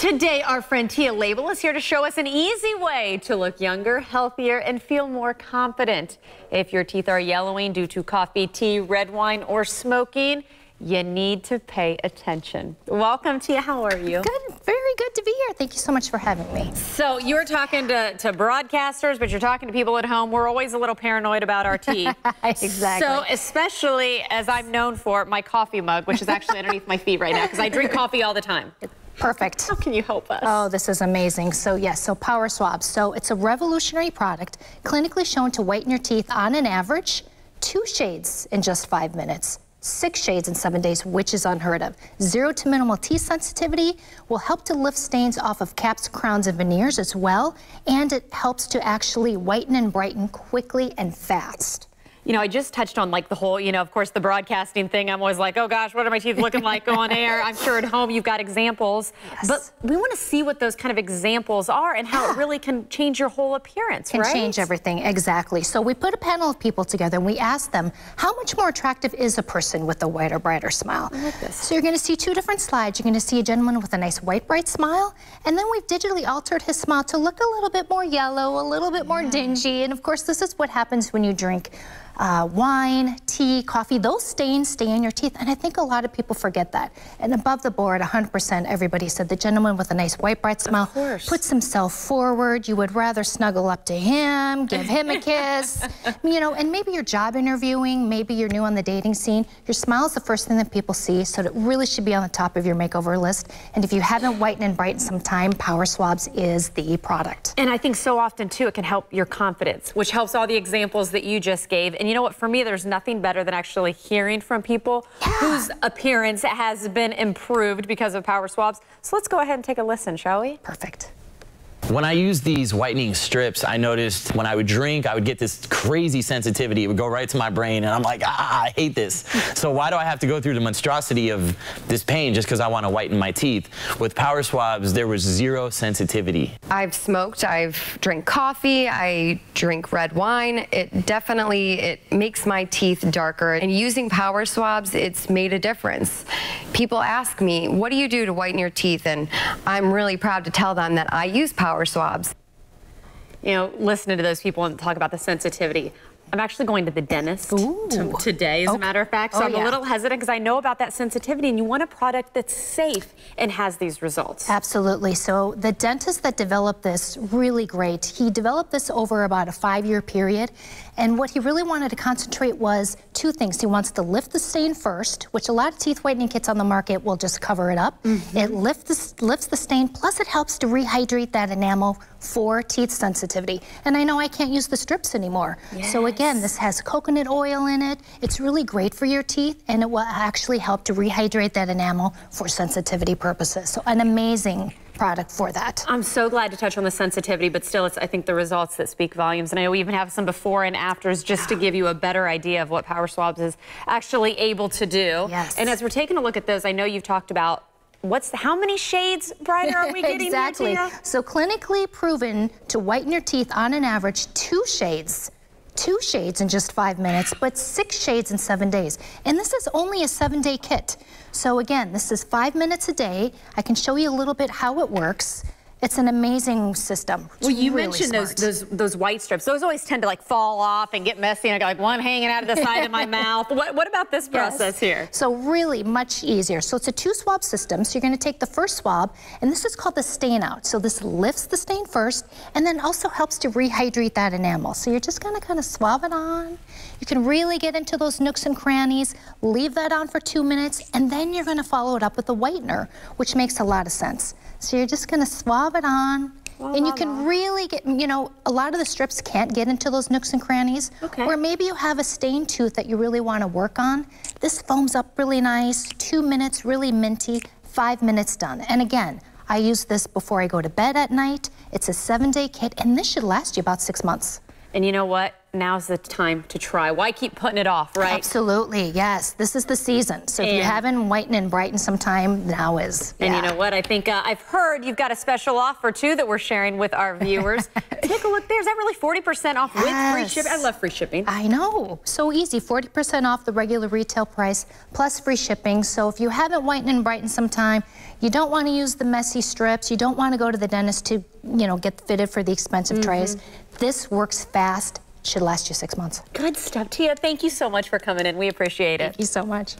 Today, our friend Tia Label is here to show us an easy way to look younger, healthier, and feel more confident. If your teeth are yellowing due to coffee, tea, red wine, or smoking, you need to pay attention. Welcome, Tia. How are you? Good. Very good to be here. Thank you so much for having me. So you're talking to, to broadcasters, but you're talking to people at home. We're always a little paranoid about our teeth. exactly. So especially as I'm known for my coffee mug, which is actually underneath my feet right now because I drink coffee all the time. Perfect. How can you help us? Oh, this is amazing. So yes, so Power Swabs. So it's a revolutionary product, clinically shown to whiten your teeth on an average two shades in just five minutes. Six shades in seven days, which is unheard of. Zero to minimal teeth sensitivity will help to lift stains off of caps, crowns, and veneers as well. And it helps to actually whiten and brighten quickly and fast you know, I just touched on like the whole, you know, of course, the broadcasting thing. I'm always like, oh gosh, what are my teeth looking like on air? I'm sure at home you've got examples. Yes. But we want to see what those kind of examples are and how yeah. it really can change your whole appearance, can right? change everything, exactly. So we put a panel of people together and we asked them, how much more attractive is a person with a whiter, brighter smile? Like so you're going to see two different slides. You're going to see a gentleman with a nice white, bright smile. And then we've digitally altered his smile to look a little bit more yellow, a little bit more dingy. And of course, this is what happens when you drink uh, wine, tea, coffee, those stains stay in your teeth. And I think a lot of people forget that. And above the board, 100%, everybody said the gentleman with a nice white, bright smile puts himself forward. You would rather snuggle up to him, give him a kiss. you know, and maybe you're job interviewing, maybe you're new on the dating scene. Your smile is the first thing that people see, so it really should be on the top of your makeover list. And if you haven't whitened and brightened some time, Power Swabs is the product. And I think so often, too, it can help your confidence, which helps all the examples that you just gave. And you know what? For me, there's nothing better than actually hearing from people yeah. whose appearance has been improved because of power swabs. So let's go ahead and take a listen, shall we? Perfect. When I used these whitening strips, I noticed when I would drink, I would get this crazy sensitivity. It would go right to my brain, and I'm like, ah, I hate this. So why do I have to go through the monstrosity of this pain just because I want to whiten my teeth? With power swabs, there was zero sensitivity. I've smoked, I've drank coffee, I drink red wine. It definitely, it makes my teeth darker. And using power swabs, it's made a difference. People ask me, what do you do to whiten your teeth? And I'm really proud to tell them that I use power swabs. You know, listening to those people and talk about the sensitivity. I'm actually going to the dentist today, as okay. a matter of fact. So oh, I'm yeah. a little hesitant because I know about that sensitivity, and you want a product that's safe and has these results. Absolutely. So the dentist that developed this, really great. He developed this over about a five-year period, and what he really wanted to concentrate was two things. He wants to lift the stain first, which a lot of teeth whitening kits on the market will just cover it up. Mm -hmm. It lifts the, lifts the stain, plus it helps to rehydrate that enamel for teeth sensitivity. And I know I can't use the strips anymore. So again, this has coconut oil in it. It's really great for your teeth, and it will actually help to rehydrate that enamel for sensitivity purposes. So an amazing product for that. I'm so glad to touch on the sensitivity, but still, it's I think the results that speak volumes. And I know we even have some before and afters just to give you a better idea of what Power Swabs is actually able to do. Yes. And as we're taking a look at those, I know you've talked about what's the, how many shades brighter are we getting exactly. Here, so clinically proven to whiten your teeth on an average two shades two shades in just five minutes, but six shades in seven days. And this is only a seven day kit. So again, this is five minutes a day. I can show you a little bit how it works. It's an amazing system. It's well, you really mentioned those, those those white strips. Those always tend to like fall off and get messy. And I got like one hanging out of the side of my mouth. What, what about this process yes. here? So really much easier. So it's a two swab system. So you're going to take the first swab, and this is called the stain out. So this lifts the stain first, and then also helps to rehydrate that enamel. So you're just going to kind of swab it on. You can really get into those nooks and crannies, leave that on for two minutes, and then you're going to follow it up with a whitener, which makes a lot of sense. So you're just going to swab it on. and you can really get, you know, a lot of the strips can't get into those nooks and crannies. Okay. Or maybe you have a stained tooth that you really want to work on. This foams up really nice, two minutes, really minty, five minutes done. And again, I use this before I go to bed at night. It's a seven day kit, and this should last you about six months. And you know what? Now's the time to try. Why keep putting it off, right? Absolutely, yes. This is the season. So if you haven't whitened and brightened some time, now is. And you know what? I think uh, I've heard you've got a special offer too that we're sharing with our viewers. Take a look there. Is that really 40% off with free Yes. shipping? I love free shipping. I know. So easy. 40% off the regular retail price plus free shipping. So if you haven't whitened and brightened some time, you don't want to use the messy strips, you don't want to go to the dentist to, you know, get fitted for the expensive trays. This works fast. Should last you six months. Good stuff. Tia, thank you so much for coming in. We appreciate it. Thank you so much.